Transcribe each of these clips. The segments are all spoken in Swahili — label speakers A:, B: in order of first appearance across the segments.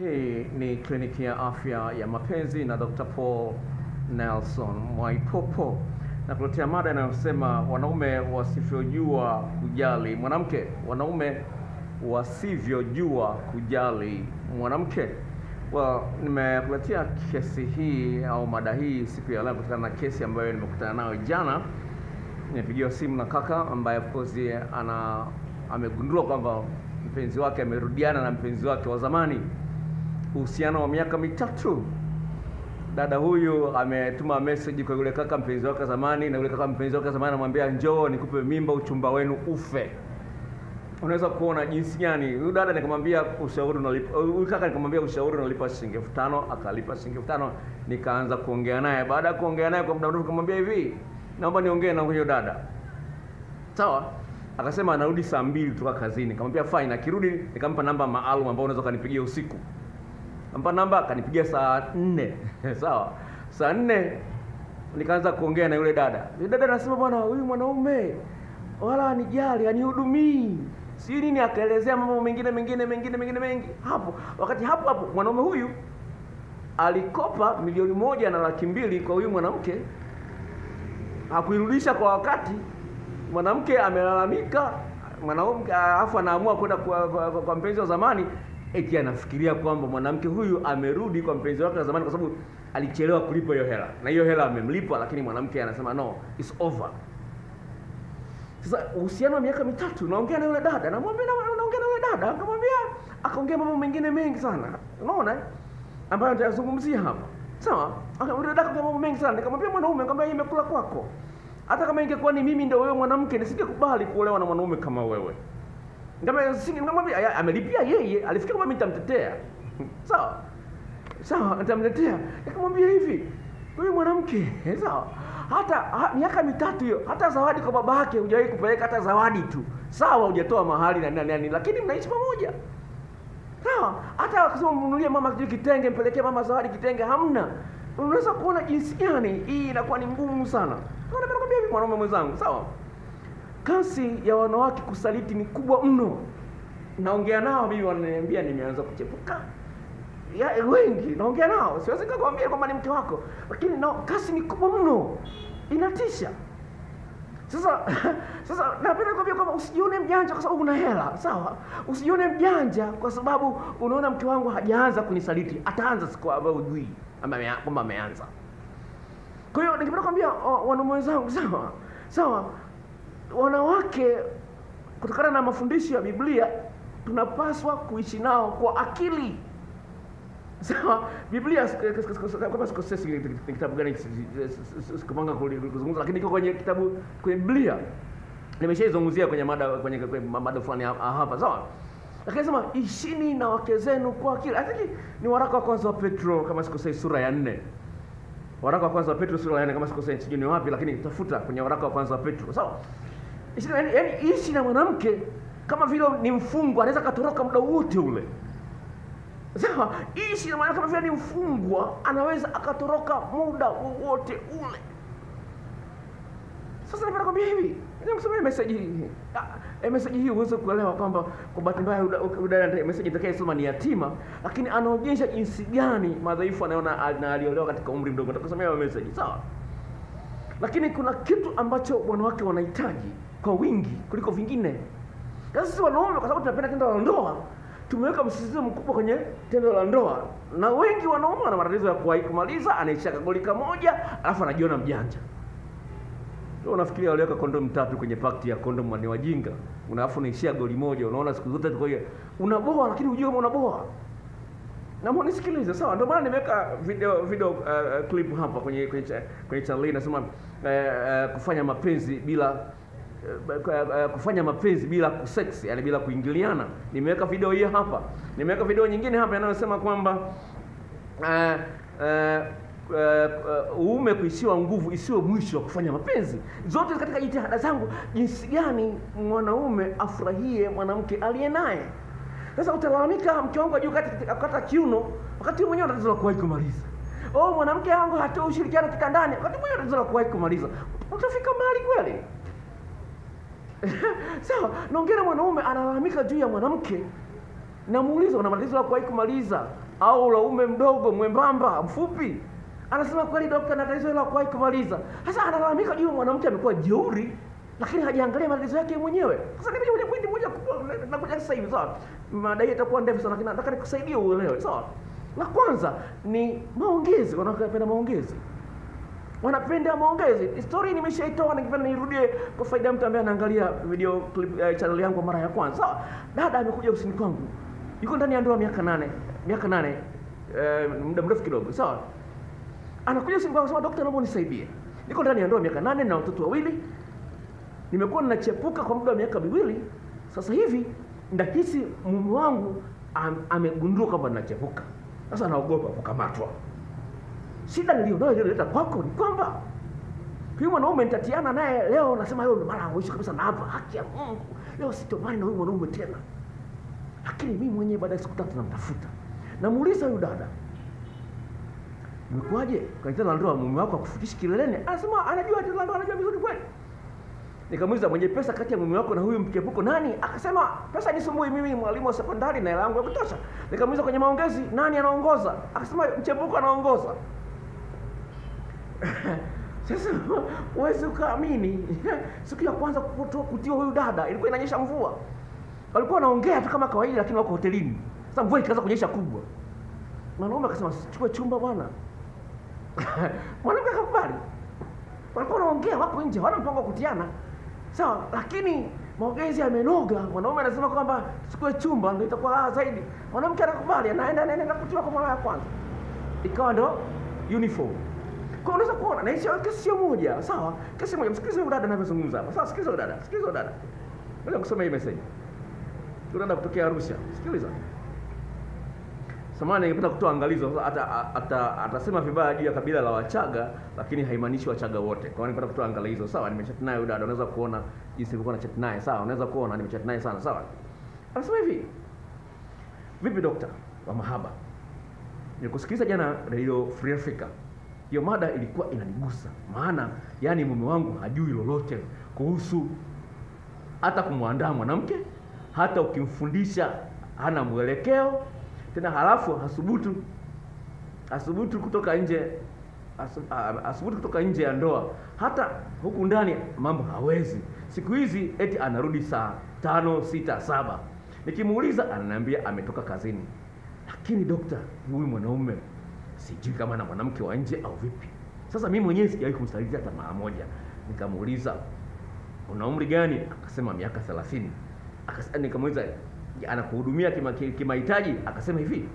A: Hii ni kliniki ya afya ya mapenzi na Dr. Paul Nelson Mwaipopo na kuletea mada inayosema wanaume wasivyojua kujali mwanamke, wanaume wasivyojua kujali mwanamke. Well, nimekuletea kesi hii au mada hii siku ya leo kutokana na kesi ambayo nimekutana nayo jana. Nimepigiwa simu na kaka ambaye of course ana amegundua kwamba mpenzi wake amerudiana na mpenzi wake wa zamani, uhusiano wa miaka mitatu. Dada huyu ametuma message kwa yule kaka mpenzi wake zamani, na yule kaka mpenzi wake wa zamani anamwambia njoo nikupe mimba, uchumba wenu ufe. Unaweza kuona jinsi gani huyu dada nikamwambia ushauri unalipa, huyu kaka nikamwambia ushauri unalipa shilingi elfu tano akalipa shilingi elfu tano Nikaanza kuongea naye. Baada ya kuongea naye kwa muda mrefu, nikamwambia hivi, naomba niongee na huyo dada, sawa? Akasema anarudi saa mbili kutoka kazini. Nikamwambia fine, akirudi nikampa namba maalum ambayo unaweza kanipigia usiku. Nampa namba akanipigia saa nne sawa, saa nne nikaanza kuongea na yule dada. Yule dada anasema bwana, huyu mwanaume wala anijali, anihudumii si nini, akaelezea mambo mengine mengine mengine mengine mengi hapo. Wakati hapo hapo mwanaume huyu alikopa milioni moja na laki mbili kwa huyu mwanamke, hakuirudisha kwa wakati. Mwanamke amelalamika, mwanamke alafu anaamua kwenda kwa, kwa, kwa, kwa mpenzi wa zamani, eti anafikiria kwamba mwanamke huyu amerudi kwa mpenzi wake wa zamani kwa sababu alichelewa kulipa hiyo hela, na hiyo hela amemlipa, lakini mwanamke anasema no, it's over. Sasa uhusiano wa miaka mitatu, naongea na yule dada, namwambia na- naongea na yule dada, akamwambia akaongea mambo mengine mengi sana, unaona ambayo nitayazungumzia hapa, sawa. Yule dada akaongea mambo mengi sana, nikamwambia mwanaume, nikamwambia hii imekula kwako. Hata kama ingekuwa ni mimi ndio wewe mwanamke, nisingekubali kuolewa na mwanaume kama wewe. Nikamwambia singe- nikamwambia "Aya, amelipia yeye, alifikia kwamba nitamtetea, sawa sawa, nitamtetea. Nikamwambia hivi, huyu mwanamke sawa, hata ha, miaka mitatu hiyo, hata zawadi kwa baba yake hujawahi kupeleka, hata zawadi tu, sawa, hujatoa mahali na nani nani, lakini mnaishi pamoja, sawa. Hata akisema mnunulie mama kitu kitenge, mpelekee mama zawadi kitenge, hamna. Unaweza kuona jinsi gani hii inakuwa ni ngumu sana. Nakwambia hivi, mwanaume mwenzangu, sawa, kasi ya wanawake kusaliti ni kubwa mno. Naongea nao mimi, wananiambia nimeanza kuchepuka ya, wengi naongea nao, siwezi kukwambia kwamba ni mke wako, lakini no, kasi ni kubwa mno, inatisha. Sasa sasa napenda kuambia kwamba usijione mjanja kwa sababu una hela, sawa? Usijione mjanja kwa sababu unaona mke wangu hajaanza kunisaliti, ataanza siku ambayo hujui kwamba ameanza. Kwa hiyo ningependa kuambia oh, wanaume wenzangu, sawa sawa, wanawake kutokana na mafundisho ya Biblia tunapaswa kuishi nao kwa akili. Sawa, Biblia kama sikosesi ni kitabu gani sikupanga kuzungumza, lakini iko kwenye kitabu kwenye Biblia nimeshaizungumzia kwenye mada kwenye, mada fulani hapa sawa. Lakini sema ishini na wake zenu kwa akili. I think ni waraka wa kwanza wa Petro kama sikosei, sura ya nne. Waraka wa kwanza wa Petro sura ya nne kama sikosei, sijui ni wapi, lakini tafuta kwenye waraka wa kwanza wa Petro sawa. Yani, yani ishi na mwanamke kama vile ni mfungwa, anaweza katoroka muda wote ule. Sawa, ishi na mwanamke kama vile ni mfungwa, anaweza akatoroka muda wowote ule. Sasa napenda kwambia hivi, nikusomea message hii. Ah, message hii uweze kuelewa kwamba kwa bahati mbaya udada uda- message itakayesoma ni yatima, lakini anaonyesha jinsi gani madhaifu anaona na aliolewa katika umri mdogo. Nitakusomea message, sawa? Lakini kuna kitu ambacho wanawake wanahitaji kwa wingi kuliko vingine. Sasa sisi wanaume, kwa sababu tunapenda tendo la ndoa, tumeweka msisitizo mkubwa kwenye tendo la ndoa, na wengi wanaume wana matatizo ya kuwahi kumaliza, anaishia kagoli kamoja, alafu anajiona mjanja. Wewe unafikiria waliweka kondomu tatu kwenye pakti ya kondomu ni wajinga. Unaafu unaishia goli moja, unaona siku zote tuko hiyo. Unaboa lakini hujui kama unaboa. Na mbona nisikilize, sawa? Ndio maana nimeweka video video uh, clip hapa kwenye kwenye, kwenye channel hii nasema uh, uh, kufanya mapenzi bila kufanya mapenzi bila kuseksi, yani bila kuingiliana. Nimeweka video hii hapa. Nimeweka video nyingine hapa inayosema kwamba uh, uh, uh, uh, uume kuishiwa nguvu isiwe mwisho wa kufanya mapenzi. Zote katika jitihada zangu, jinsi gani mwanaume afurahie mwanamke aliye naye. Sasa utalalamika mke wangu kata, akata kiuno, wakati mwenyewe una tatizo la kuwahi kumaliza. Oh, mwanamke wangu hatoi ushirikiano kitandani, wakati mwenyewe tatizo la kuwahi kumaliza. Utafika mahali kweli? Sawa, naongea na mwanaume analalamika juu ya mwanamke, namuuliza una matatizo ya kuwahi kumaliza? Au laume mdogo mwembamba mfupi? Anasema kweli dokta na tatizo la kuwahi kumaliza. Sasa analalamika juu mwanamke amekuwa jeuri lakini hajaangalia matatizo yake mwenyewe. Sasa nimekuja kwenye pointi moja kubwa nakuja sasa hivi sawa? Mada hii itakuwa ndefu sana lakini nataka nikusaidie uelewe sawa? La kwanza ni maongezi wanawake wanapenda maongezi wanapenda maongezi. Story nimeshaitoa nikipenda nirudie kwa faida mtu ambaye anaangalia video clip uh, channel yangu mara ya kwanza. Sawa dada amekuja usini kwangu. Yuko ndani ya ndoa miaka nane. Miaka nane. Uh, muda mrefu kidogo. Sawa? Anakuja usini kwangu sema daktari naomba unisaidie. Niko ndani ya ndoa miaka nane na watoto wawili. Nimekuwa ninachepuka kwa muda wa miaka miwili. Sasa hivi ndahisi mume wangu am, amegundua kwamba ninachepuka. Sasa naogopa kukamatwa shida nilionayo iliyoleta kwako ni kwamba huyu mwanaume nitatiana naye leo nasema leo mara mwisho kabisa naapa haki ya mungu. Leo sitomani na huyu mwanaume tena. Lakini mimi mwenyewe baada ya siku tatu namtafuta. Namuuliza huyu dada imekuwaje? Kwenye na ndoa mume wako akufutishi kileleni. Anasema anajua tendo la ndoa anajua vizuri kweli. Nikamuuliza mwenye pesa kati ya mume wako na huyu mkepuko nani? Akasema pesa nisumbui mimi mwalimu wa sekondari na hela yangu ya kutosha. Nikamuuliza kwenye maongezi nani anaongoza? Akasema mchepuko anaongoza sasa huwezi ukaamini. Siku ya kwanza kutiwa huyu dada ilikuwa inanyesha mvua. Walikuwa wanaongea tu kama kawaida lakini wako hotelini. Sasa mvua ikaanza kunyesha kubwa. Mwanaume akasema chukue chumba bwana. Mwanamke akakubali. Walikuwa wanaongea wako nje hawana mpango wa kutiana. Sawa lakini maongezi yamenoga. Mwanaume anasema kwamba chukue chumba ndio itakuwa raha zaidi. Mwanamke anakubali anaenda anaenda kutiwa kwa mara ya kwanza. Ikawa ndo uniform kwa unaweza kuona na hiyo kesi sio moja sawa kesi moja msikilize dada anavyozungumza hapa sawa sikiliza dada sikiliza dada ngoja kusoma hii message huyu dada kutokea Arusha sikiliza Samani ningependa kutoa angalizo. Sasa ata, ata, atasema vibaya juu ya kabila la Wachaga, lakini haimaanishi Wachaga wote. Kwa hiyo ningependa kutoa angalizo. Sawa, nimechat naye dada, unaweza kuona jinsi nilikuwa na chat naye. Sawa, unaweza kuona nimechat naye sana. Sawa, anasema hivi, vipi dokta wa mahaba, nilikusikiliza jana Radio Free Africa. Hiyo mada ilikuwa inanigusa, maana yani mume wangu hajui lolote kuhusu hata kumwandaa mwanamke, hata ukimfundisha hana mwelekeo tena, halafu hasubutu asubutu kutoka nje asubutu kutoka nje ya ndoa, hata huku ndani mambo hawezi. Siku hizi eti anarudi saa tano, sita, saba. Nikimuuliza ananiambia ametoka kazini. Lakini dokta, huyu mwanaume sijui kama na mwanamke wa nje au vipi. Sasa mimi mwenyewe sijawahi kumsalimia hata mara moja. Nikamuuliza una umri gani? Akasema miaka 30. Akasema nikamuuliza "Je, anakuhudumia kima- ki- kimahitaji? Akasema hivi,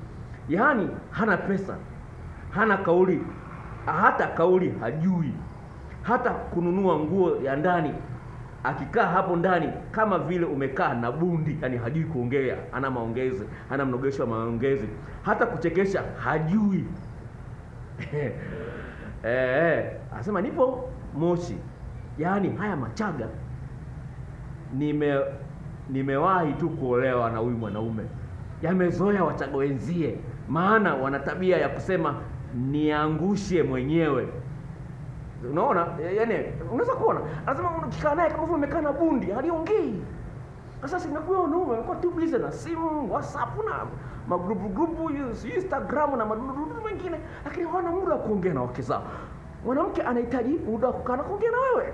A: yaani hana pesa, hana kauli, hata kauli hajui, hata kununua nguo ya ndani. Akikaa hapo ndani kama vile umekaa na bundi, yani hajui kuongea, ana maongezi, ana mnogesho wa maongezi, hata kuchekesha hajui. Eh, eh, anasema nipo Moshi, yaani haya Machaga. Nime nimewahi tu kuolewa na huyu mwanaume, yamezoea Wachaga wenzie, maana wana tabia ya kusema niangushe mwenyewe. Unaona, yaani unaweza kuona, anasema ukikaa naye kama vile umekaa na bundi, haliongei. Sasa sinakuwa wanaume wamekuwa tu busy na simu, WhatsApp na magrupu grupu, Instagram na madududu mengine, lakini hawana muda wa kuongea na wake zao. Mwanamke anahitaji muda wa kukaa na kuongea na wewe.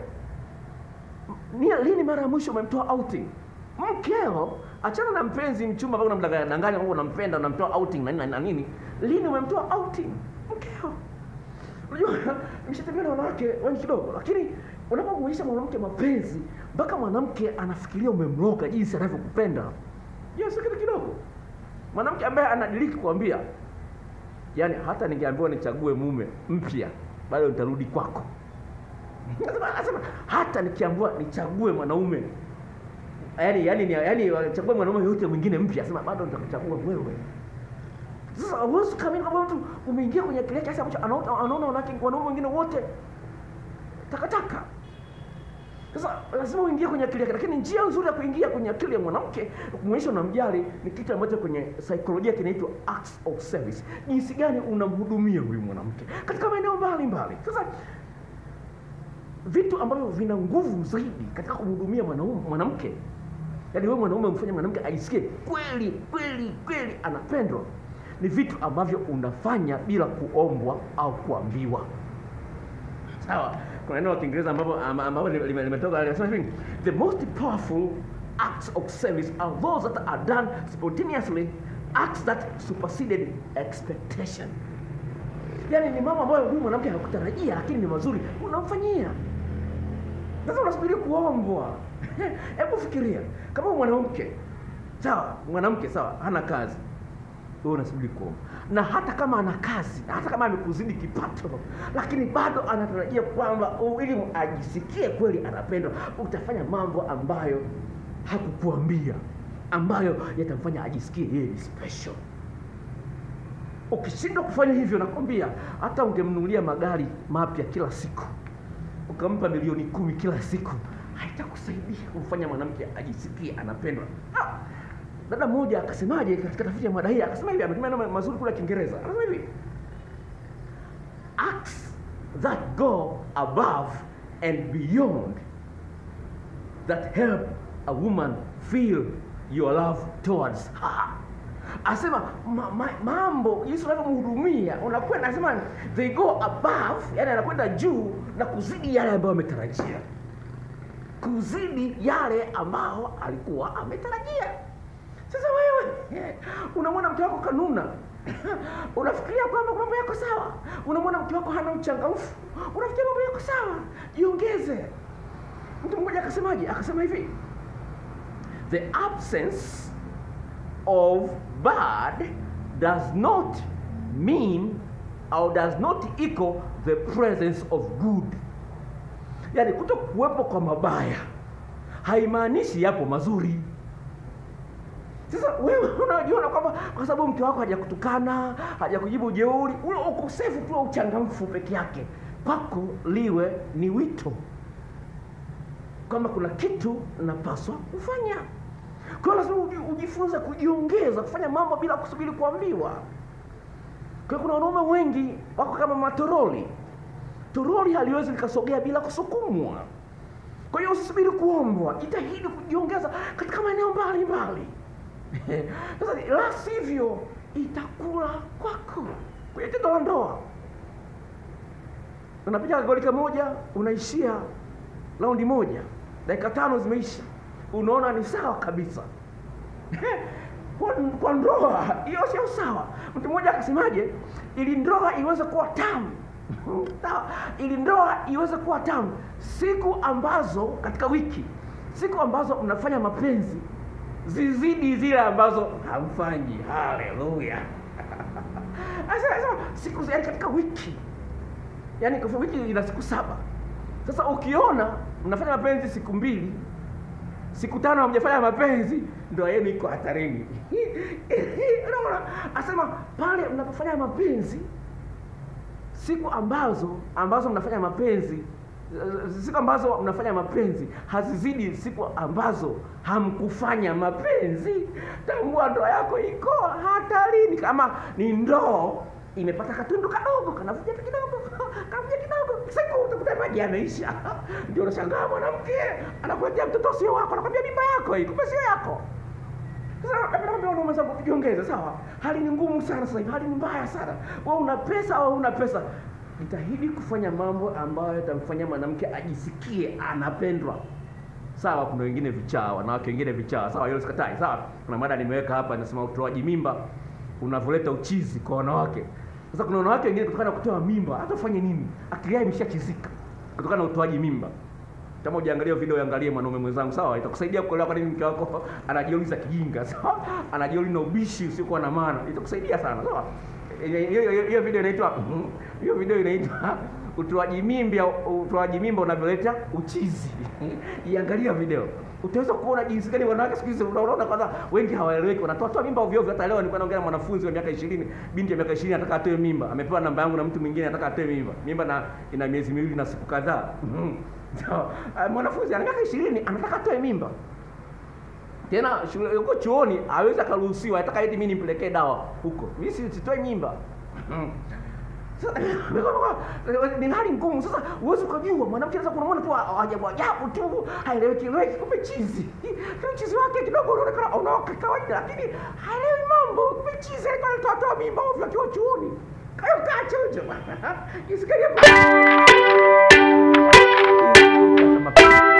A: Nia, lini mara ya mwisho umemtoa outing? Mkeo, achana na mpenzi mchumba ambao unamdanganya danganya kwamba unampenda unamtoa outing na nini na nini. Lini umemtoa outing? Mkeo. Unajua, nimeshatembea na wanawake wengi kidogo, lakini unapomuonyesha mwanamke mapenzi mpaka mwanamke anafikiria umemloga jinsi anavyokupenda, hiyo sio kitu kidogo. Mwanamke ambaye anadiriki kuambia, yani hata ningeambiwa nichague mume mpya, bado nitarudi kwako. Anasema nasema hata nikiambiwa nichague mwanaume yani, yani, yaani chague mwanaume yote mwingine mpya, asema bado nitakuchagua wewe. Sasa huwezi kwamba mtu umeingia kwenye kile kiasi ambacho anaona anaona wanawake wanaume wengine wote takataka. Sasa lazima uingie kwenye akili yake, lakini njia nzuri ya kuingia kwenye akili ya mwanamke kumwonyesha unamjali ni kitu ambacho kwenye saikolojia kinaitwa acts of service. Jinsi gani unamhudumia huyu mwanamke katika maeneo mbalimbali. Sasa vitu ambavyo vina nguvu zaidi katika kumhudumia mwanamke, yaani wewe mwanaume amfanya mwanamke aisikie kweli kweli kweli anapendwa, ni vitu ambavyo unafanya bila kuombwa au kuambiwa. Sawa, kuna neno la Kiingereza ambapo ambapo lime- limetoka linasema hivi, the most powerful acts of service are those that are done spontaneously, acts that superseded expectation. Yaani ni mambo ambayo huyu mwanamke hakutarajia, lakini ni mazuri, unamfanyia. Sasa unasubiri kuombwa. Hebu fikiria kama mwanamke sawa, mwanamke sawa, hana kazi, wewe unasubiri kuomba, na hata kama ana kazi, hata kama amekuzidi kipato, lakini bado anatarajia kwamba ili ajisikie kweli anapendwa, utafanya mambo ambayo hakukuambia, ambayo yatamfanya ajisikie yeye ni special. Ukishindwa kufanya hivyo, nakwambia hata ungemnunulia magari mapya kila siku, ukampa milioni kumi kila siku, haitakusaidia kumfanya mwanamke ajisikie anapendwa. Ah, dada mmoja akasemaje katika tafiti ya mada hii, akasema hivi, ametumia neno mazuri kule Kiingereza, akasema hivi acts that go above and beyond that help a woman feel your love towards her. Asema ma, ma, mambo Yesu anavyomhudumia unakwenda, asema they go above, yani anakwenda juu na kuzidi yale ambayo ametarajia, kuzidi yale ambao alikuwa ametarajia. Sasa wewe unamwona mke wako kanuna, unafikiria kwamba mambo yako sawa. Unamwona mke wako hana uchangamfu, unafikiria mambo yako sawa. Jiongeze. Mtu mmoja akasemaje? Akasema hivi, the absence of bad does not mean or does not equal the presence of good. Yani, kuto kuwepo kwa mabaya haimaanishi yapo mazuri. Sasa wewe unajiona kwamba kwa sababu mke wako hajakutukana, hajakujibu jeuri, ule ukosefu tu wa uchangamfu peke yake kwako liwe ni wito kwamba kuna kitu napaswa kufanya. Kwa lazima ujifunze kujiongeza, kufanya mambo bila kusubiri kuambiwa. Kwa kuna wanaume wengi wako kama matoroli. Toroli haliwezi likasogea bila kusukumwa. Kwa hiyo usisubiri kuombwa, jitahidi kujiongeza katika maeneo mbalimbali. Sasa la sivyo itakula kwako tendo la ndoa. Unapiga goli moja, unaishia raundi moja, dakika tano zimeisha, unaona ni sawa kabisa. kwa, kwa ndoa hiyo sio sawa. Mtu mmoja akasemaje, ili ndoa iweze kuwa tamu ili ndoa iweze kuwa tamu, siku ambazo katika wiki, siku ambazo mnafanya mapenzi zizidi zile ambazo hamfanyi. Haleluya! Siku yani katika wiki, yani wiki ina siku saba. Sasa ukiona mnafanya mapenzi siku mbili, siku tano hamjafanya mapenzi, ndoa yenu iko hatarini. Unaona, asema pale mnapofanya mapenzi siku ambazo ambazo mnafanya mapenzi siku ambazo mnafanya mapenzi hazizidi siku ambazo hamkufanya mapenzi, tambua ndoa yako iko hatarini. Kama ni ndoo imepata katundu kadogo, kanavuja kidogo, kavuja kidogo, siku utakuta maji yameisha. Ndio unashangaa mwanamke anakuletea mtoto sio wako, anakwambia mimba yako hii, kumbe sio yako. Sasa tujiongeze, sawa? Hali ni ngumu sana sasa hivi, hali ni mbaya sana. Wewe una pesa au una pesa, jitahidi kufanya mambo ambayo yatamfanya mwanamke ajisikie anapendwa. Sawa, kuna wengine vichaa, wanawake wengine vichaa, sawa, hilo sikatai, sawa. Kuna mada nimeweka hapa nasema utoaji mimba unavyoleta uchizi kwa wanawake. Sasa kuna wanawake wengine kutokana na kutoa mimba, hata ufanye nini, akili yao imeshachizika kutokana na utoaji mimba. Kama hujaangalia video, angalie mwanaume mwenzangu, sawa, itakusaidia kuelewa kwa nini mke wako anajiuliza kijinga, sawa, anajiuliza ubishi usiokuwa na maana, itakusaidia sana, sawa. Hiyo video inaitwa hiyo video inaitwa utoaji mimba, utoaji mimba unavyoleta uchizi. Iangalia video utaweza kuona jinsi gani wanawake siku hizi unaona kwanza wengi hawaeleweki, wanatoa toa mimba ovyo ovyo. Hata leo nilikuwa naongea na mwanafunzi wa miaka 20, binti ya miaka 20 anataka atoe mimba, amepewa namba yangu na mtu mwingine anataka atoe mimba, mimba na ina miezi miwili na siku kadhaa. So, mwanafunzi ana miaka 20 anataka atoe mimba tena shule yuko chuoni aweza akaruhusiwa ataka eti mimi nimpelekee dawa huko. Mimi sitoe nyimba. Mm. Ni hali ngumu. Sasa uwezi ukajua mwanamke anaweza kunamwona tu ajabu ajabu tu haeleweki eleweki kumbe chizi. Chizi wake kidogo unaonekana unaoka kawaida lakini haelewi mambo. Kumbe chizi alikuwa anatoatoa mimba ovyo akiwa chuoni kayo kaa jamaa. Isikalia